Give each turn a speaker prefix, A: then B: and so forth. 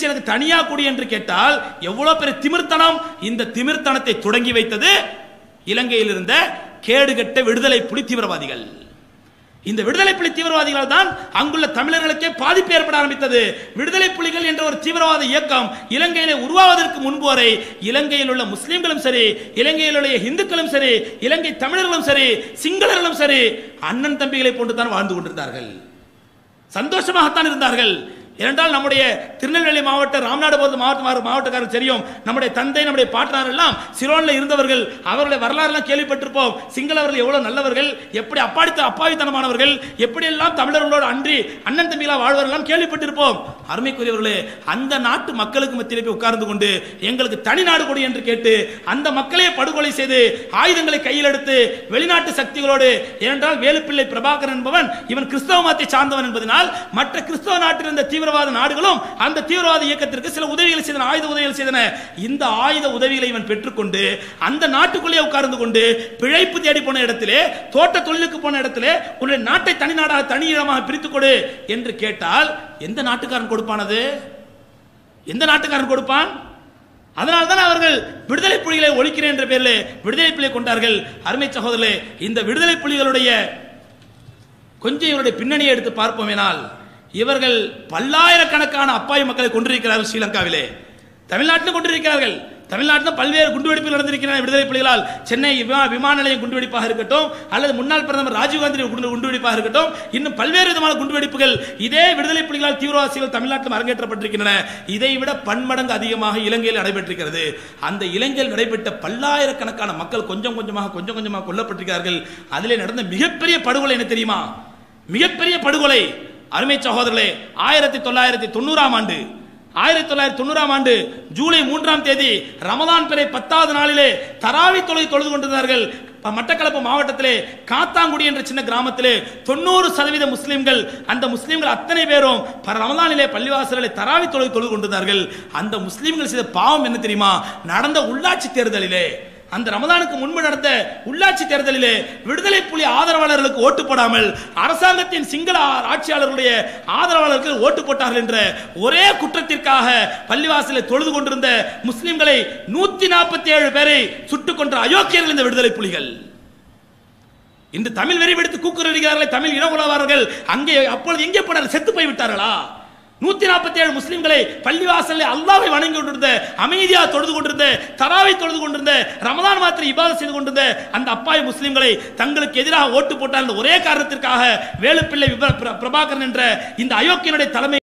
A: பிரிச்சு எனக்கு தனியா கொடு என்று கேட்டால் எவ்வளவு பெரிய திமிர்த்தனம் இந்த திமிர்த்தனத்தை தொடங்கி வைத்தது இலங்கையில் இருந்த கேடுகட்ட விடுதலை புலி தீவிரவாதிகள் இந்த விடுதலை புலி தீவிரவாதிகளால் தான் அங்குள்ள தமிழர்களுக்கே பாதிப்பு ஏற்பட ஆரம்பித்தது விடுதலை புலிகள் என்ற ஒரு தீவிரவாத இயக்கம் இலங்கையிலே உருவாவதற்கு முன்பு வரை இலங்கையில் உள்ள முஸ்லிம்களும் சரி இலங்கையில் உள்ள இந்துக்களும் சரி இலங்கை தமிழர்களும் சரி சிங்களர்களும் சரி அண்ணன் தம்பிகளை போன்று தான் வாழ்ந்து கொண்டிருந்தார்கள் சந்தோஷமாகத்தான் இருந்தார்கள் ஏனென்றால் நம்முடைய திருநெல்வேலி மாவட்ட போது மாவட்ட மாவட்டக்காரர் தெரியும் நம்முடைய தந்தை நம்முடைய பாட்டனார் எல்லாம் சிலோனில் இருந்தவர்கள் அவர்களை வரலாறுலாம் கேள்விப்பட்டிருப்போம் சிங்களவர்கள் எவ்வளவு நல்லவர்கள் எப்படி அப்பாடித்த அப்பாவித்தனமானவர்கள் எப்படியெல்லாம் தமிழர்களோடு அன்றி அண்ணன் தம்பிகளாக வாழ்வர்கள்லாம் கேள்விப்பட்டிருப்போம் அருமைக்குரியவர்களே அந்த நாட்டு மக்களுக்கு மத்தியில் போய் உட்கார்ந்து கொண்டு எங்களுக்கு தனி நாடு கொடு என்று கேட்டு அந்த மக்களே படுகொலை செய்து ஆயுதங்களை கையில் எடுத்து வெளிநாட்டு சக்திகளோடு ஏனென்றால் வேலுப்பிள்ளை பிரபாகர் என்பவன் இவன் கிறிஸ்தவ மதத்தை சார்ந்தவன் என்பதனால் மற்ற கிறிஸ்தவ நாட்டில் இருந்த தீவிர தீவிரவாத நாடுகளும் அந்த தீவிரவாத இயக்கத்திற்கு சில உதவிகள் செய்தன ஆயுத உதவிகள் செய்தன இந்த ஆயுத உதவிகளை இவன் பெற்றுக்கொண்டு அந்த நாட்டுக்குள்ளே உட்கார்ந்து கொண்டு பிழைப்பு தேடி போன இடத்திலே தோட்ட தொழிலுக்கு போன இடத்திலே உன்னுடைய நாட்டை தனி நாடாக தனி இடமாக பிரித்து கொடு என்று கேட்டால் எந்த நாட்டுக்காரன் கொடுப்பானது எந்த நாட்டுக்காரன் கொடுப்பான் அதனால் தான் அவர்கள் விடுதலை புலிகளை ஒழிக்கிறேன் என்ற பேரில் விடுதலை புலியை கொண்டார்கள் அருமை சகோதரே இந்த விடுதலை புலிகளுடைய கொஞ்சம் இவருடைய பின்னணியை எடுத்து பார்ப்போமேனால் இவர்கள் பல்லாயிரக்கணக்கான அப்பாவி மக்களை கொண்டிருக்கிறார்கள் ஸ்ரீலங்காவிலே தமிழ்நாட்டில் கொண்டிருக்கிறார்கள் தமிழ்நாட்டில் பல்வேறு குண்டுவெடிப்பில் நடந்திருக்கிறார் விடுதலை புலிகளால் சென்னை விமான நிலையம் குண்டுவெடிப்பாக இருக்கட்டும் அல்லது முன்னாள் பிரதமர் ராஜீவ்காந்தி குண்டுவெடிப்பாக இருக்கட்டும் இன்னும் பல்வேறு விதமான குண்டுவெடிப்புகள் இதே விடுதலை புலிகளால் தீவிரவாசிகள் தமிழ்நாட்டில் அரங்கேற்றப்பட்டிருக்கின்றன இதை விட பன்மடங்கு அதிகமாக இலங்கையில் நடைபெற்றிருக்கிறது அந்த இலங்கையில் நடைபெற்ற பல்லாயிரக்கணக்கான மக்கள் கொஞ்சம் கொஞ்சமாக கொஞ்சம் கொஞ்சமாக கொல்லப்பட்டிருக்கிறார்கள் அதிலே நடந்த மிகப்பெரிய படுகொலை என்ன தெரியுமா மிகப்பெரிய படுகொலை அருமை சகோதரர்களே ஆயிரத்தி தொள்ளாயிரத்தி தொண்ணூறாம் ஆண்டு ஆயிரத்தி தொள்ளாயிரத்தி தொண்ணூறாம் ஆண்டு ஜூலை மூன்றாம் தேதி ரமதான் பிறை பத்தாவது நாளிலே தராவி தொலை தொழுது கொண்டிருந்தார்கள் மட்டக்களப்பு மாவட்டத்திலே காத்தாங்குடி என்ற சின்ன கிராமத்திலே தொண்ணூறு சதவீத முஸ்லீம்கள் அந்த முஸ்லீம்கள் அத்தனை பேரும் ரமதானிலே பள்ளிவாசலிலே தராவி தொலை தொழுது கொண்டிருந்தார்கள் அந்த முஸ்லீம்கள் செய்த பாவம் என்ன தெரியுமா நடந்த உள்ளாட்சி தேர்தலிலே அந்த ரமதானுக்கு முன்பு நடந்த உள்ளாட்சி தேர்தலிலே விடுதலை புலி ஆதரவாளர்களுக்கு ஓட்டு போடாமல் அரசாங்கத்தின் சிங்கள ஆட்சியாளர்களுடைய ஆதரவாளர்கள் ஓட்டு போட்டார்கள் என்ற ஒரே குற்றத்திற்காக பள்ளிவாசலை தொழுது கொண்டிருந்த முஸ்லிம்களை நூத்தி நாற்பத்தி ஏழு பேரை சுட்டுக் கொன்ற அயோக்கியர்கள் இந்த விடுதலை புலிகள் இன்று தமிழ் வெறி வெடித்து கூக்குரடிக்கிறார்களே தமிழ் இன உலவார்கள் அங்கே அப்பொழுது எங்கே போனார்கள் செத்து போய் விட்டார்களா நூத்தி நாற்பத்தி ஏழு முஸ்லிம்களை பள்ளிவாசல்ல அல்லாவை வணங்கி கொண்டிருந்த அமைதியா தொழுது கொண்டிருந்த தராவை தொழுது கொண்டிருந்த ரமதான் மாத்திரை இபாத செய்து கொண்டிருந்த அந்த அப்பாவி முஸ்லிம்களை தங்களுக்கு எதிராக ஓட்டு போட்டார் ஒரே காரணத்திற்காக வேலுப்பிள்ளை பிரபாகரன் என்ற இந்த அயோக்கியனுடைய தலைமை